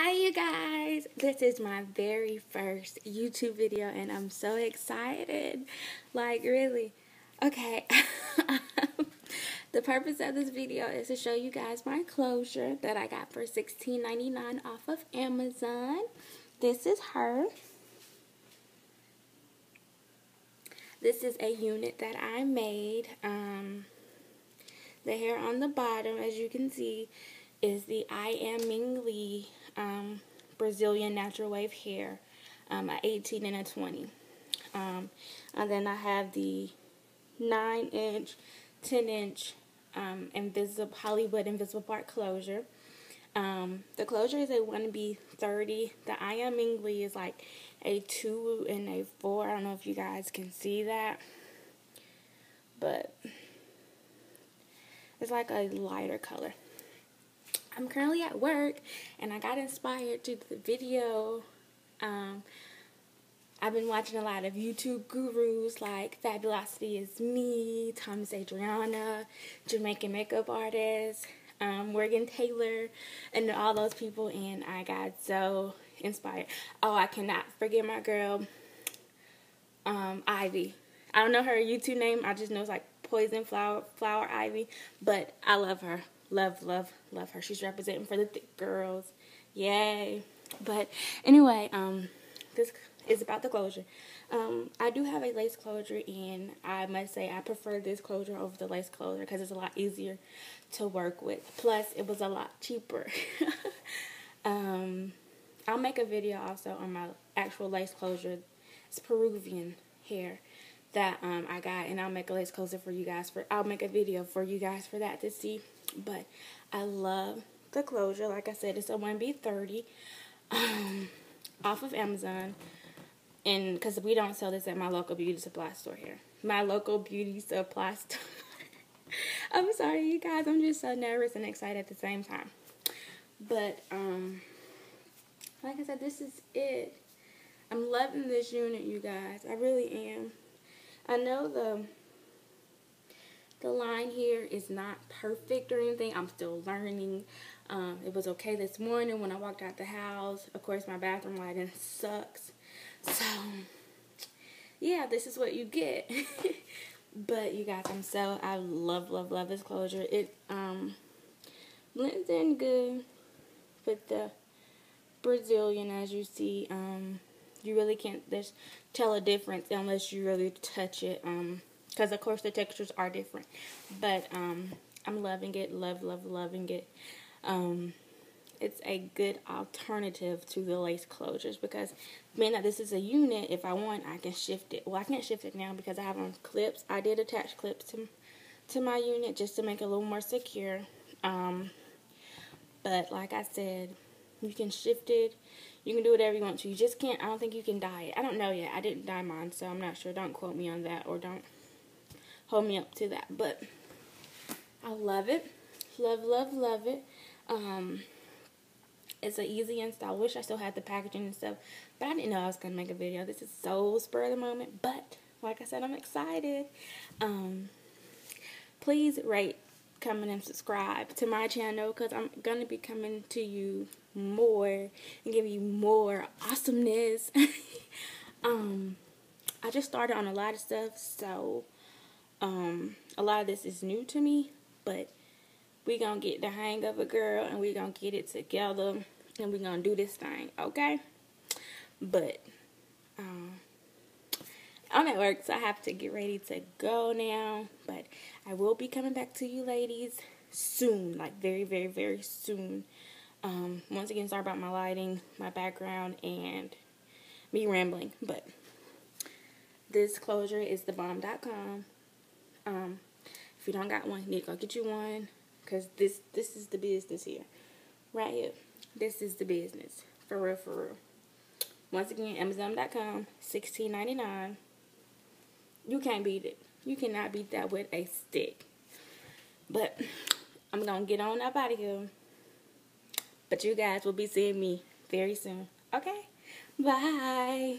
Hi you guys! This is my very first YouTube video and I'm so excited. Like really. Okay. the purpose of this video is to show you guys my closure that I got for $16.99 off of Amazon. This is her. This is a unit that I made. Um, the hair on the bottom, as you can see, is the I Am Ming Lee um, Brazilian Natural Wave Hair, um, 18 and a 20. Um, and then I have the 9 inch, 10 inch um, invisible Hollywood Invisible Part closure. Um, the closure is a 1B30. The I Am Ming is like a 2 and a 4. I don't know if you guys can see that. But it's like a lighter color. I'm currently at work and I got inspired to the video. Um, I've been watching a lot of YouTube gurus like Fabulosity is Me, Thomas Adriana, Jamaican makeup artist, um, Morgan Taylor, and all those people, and I got so inspired. Oh, I cannot forget my girl, um, Ivy. I don't know her YouTube name. I just know it's like Poison Flower Flower Ivy, but I love her. Love, love, love her. She's representing for the thick girls. Yay. But anyway, um, this is about the closure. Um, I do have a lace closure and I must say I prefer this closure over the lace closure because it's a lot easier to work with. Plus, it was a lot cheaper. um, I'll make a video also on my actual lace closure. It's Peruvian hair that um, I got and I'll make a lace closure for you guys for I'll make a video for you guys for that to see but I love the closure. Like I said, it's a 1B30 um, off of Amazon. And because we don't sell this at my local beauty supply store here. My local beauty supply store. I'm sorry, you guys. I'm just so nervous and excited at the same time. But, um, like I said, this is it. I'm loving this unit, you guys. I really am. I know the the line here is not perfect or anything. I'm still learning. Um, it was okay this morning when I walked out the house. Of course, my bathroom lighting sucks. So, yeah, this is what you get. but you guys, I'm so, I love, love, love this closure. It um, blends in good with the Brazilian, as you see. Um, you really can't tell a difference unless you really touch it. Um, because of course the textures are different. But um, I'm loving it. Love love loving it. Um, it's a good alternative to the lace closures because being that this is a unit if I want I can shift it. Well I can't shift it now because I have on clips. I did attach clips to to my unit just to make it a little more secure. Um, but like I said you can shift it. You can do whatever you want to. You just can't I don't think you can dye it. I don't know yet. I didn't dye mine so I'm not sure. Don't quote me on that or don't hold me up to that. But I love it. Love, love, love it. Um, it's an easy install. I wish I still had the packaging and stuff. But I didn't know I was going to make a video. This is so spur of the moment. But, like I said, I'm excited. Um, please rate, comment, and subscribe to my channel. Because I'm going to be coming to you more. And give you more awesomeness. um, I just started on a lot of stuff. So um, a lot of this is new to me, but we gonna get the hang of a girl and we gonna get it together and we gonna do this thing, okay? But um, I'm at work, so I have to get ready to go now. But I will be coming back to you ladies soon, like very, very, very soon. Um, once again, sorry about my lighting, my background, and me rambling. But this closure is thebomb.com. Um, if you don't got one, need to go get you one. Because this, this is the business here. Right here. This is the business. For real, for real. Once again, Amazon.com, sixteen ninety nine. You can't beat it. You cannot beat that with a stick. But I'm to get on up out of here. But you guys will be seeing me very soon. Okay? Bye.